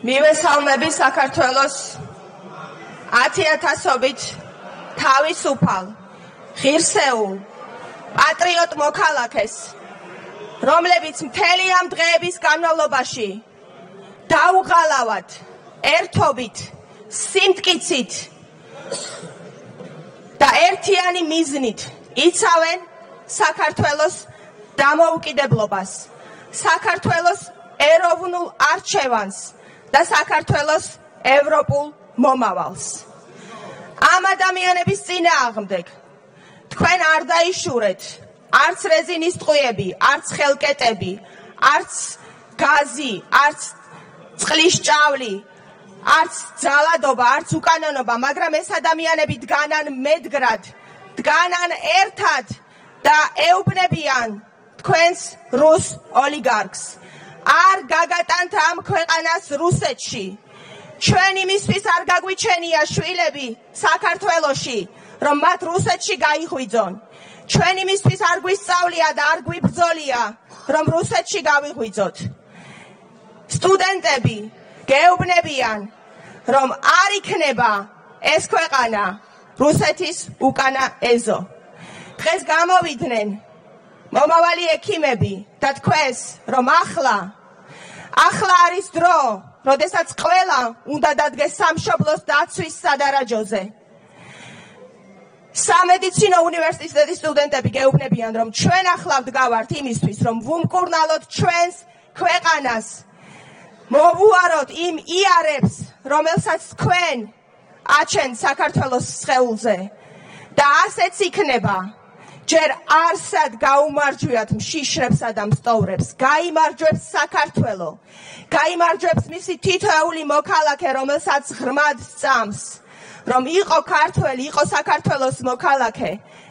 მივესალმები საქართველოს 10000ობით თავისუფალ ღირსეულ პატრიოტ მოქალაქეს რომლებიც მთელი ამ დღეების განმავლობაში დაუღალავად ერთობით სიმტკიცით და ერთიანი მიზნით იცავენ საქართველოს დამოუკიდებლობას საქართველოს ეროვნულ არჩევანს და საქართველოს ევროპულ მომავალს. ამ ადამიანების წინააღმდეგ თქვენ არ დაიშურეთ არც რეზინის ტყუები, არც ხელკეტები, არც გაზი, არც წყლის ჭავლი, არც ძალადობა, არც უკანონობა, მაგრამ ეს ადამიანები დგანან მედგრად, დგანან ერთად და ეუბნებიან თქვენს რუს ოლიგარქს. არ გაგატანთ ამ ქვეყანას რუსეთში. ჩვენ იმისთვის არ გაგვიჩენია შვილები საქართველოში, რომ მათ რუსეთში გაიღვიძონ. ჩვენ იმისთვის არ გვისწავლია და არ გვიბრძოლია, რომ რუსეთში გავიღვიძოთ. სტუდენტები გეუბნებიან, რომ არ იქნება ეს ქვეყანა რუსეთის უკანა ეზო. დღეს გამოვიდნენ მომავალი ექიმები და თქვენს რომ ახლა ახლა არის დრო, როდესაც ყველა უნდა დადგეს სამშობლოს დაცვის სადარაჯოზე. სამედიცინო უნივერსიტეტის სტუდენტები გეუბნებიან, რომ ჩვენ ახლა ვდგავართ იმისთვის, რომ ვუმკურნალოთ ჩვენს ქვეყანას. მოვუაროთ იმ იარებს, რომელსაც თქვენ აჩენთ საქართველოს სხეულზე. და ასეც იქნება. ჯერ არსად გაუმარჯვიათ მშიშრებსა და მსტოვრებს, გაიმარჯვებს საქართველო. გაიმარჯვებს მისი თითოეული მოქალაქე, რომელსაც ღრმად სწამს, რომ იყო ქართველი, იყო საქართველოს მოქალაქე.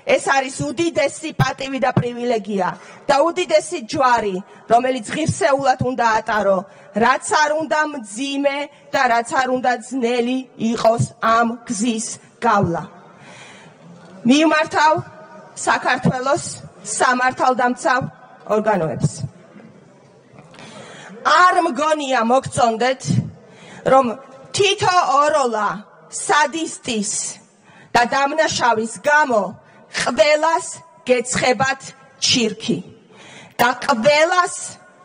ეს არის უდიდესი პატივი და პრივილეგია და უდიდესი ჯვარი, რომელიც ღირსეულად უნდა ატარო, რაც არ უნდა მძიმე და რაც არ უნდა ძნელი იყოს ამ გზის გავლა. მიმართავ საქართველოს სამართალდამცავ ორგანოებს. არ მგონია მოგწონდეთ, რომ თითო ოროლა სადისტის და დამნაშავის გამო ყველას გეცხებათ ჩირქი და ყველას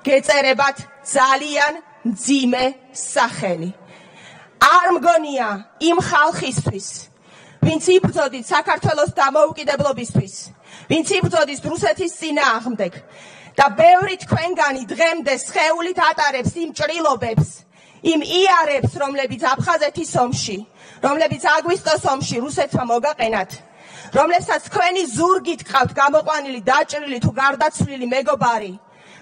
გეწერებათ ძალიან ძიმე სახელი. არ მგონია იმ ხალხისთვის ვინც იბრძოდით საქართველოს დამოუკიდებლობისთვის, ვინც იბრძოდით რუსეთის წინააღმდეგ და ბევრი თქვენგანი დღემდე შეეულით ატარებს იმ ჭრილობებს, იმ იარებს, რომლებიც აფხაზეთის ომში, რომლებიც აგვისტოს ომში რუსეთმა მოგაყენათ, რომლებსაც თქვენი ზურგით ყავთ გამოყვანილი დაჭრილი თუ გარდაცვლილი მეგობარი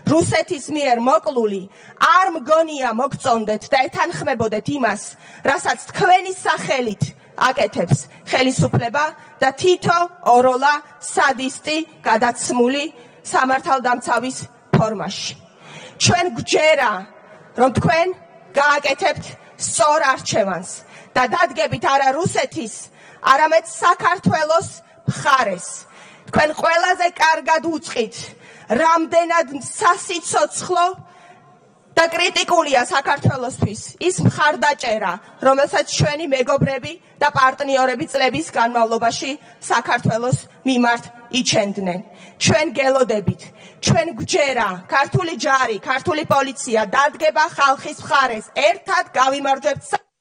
რუსეთის მიერ მოკლული არ მგონია მოგწონდეთ და ეთანხმებოდეთ იმას, რასაც თქვენი სახელით აკეთებს ხელისუფლება და თითო ოროლა სადისტი გადაცმული სამართალდამცავის ფორმაში. ჩვენ გვჯერა, რომ თქვენ გააკეთებთ სწორ არჩევანს და დადგებით არა რუსეთის, არამედ საქართველოს მხარეს. თქვენ ყველაზე კარგად უწყით, რამდენად სასიცოცხლო და კრიტიკულია საქართველოსთვის. ის მხარდაჭერა, რომელსაც ჩვენი მეგობრები და პარტნიორები წლების განმავლობაში საქართველოს მიმართ იჩენდნენ. ჩვენ გელოდებით, ჩვენ გვჯერა, ქართული ჯარი, ქართული პოლიცია დადგება ხალხის მხარეს, ერთად გავიმარჯვებთ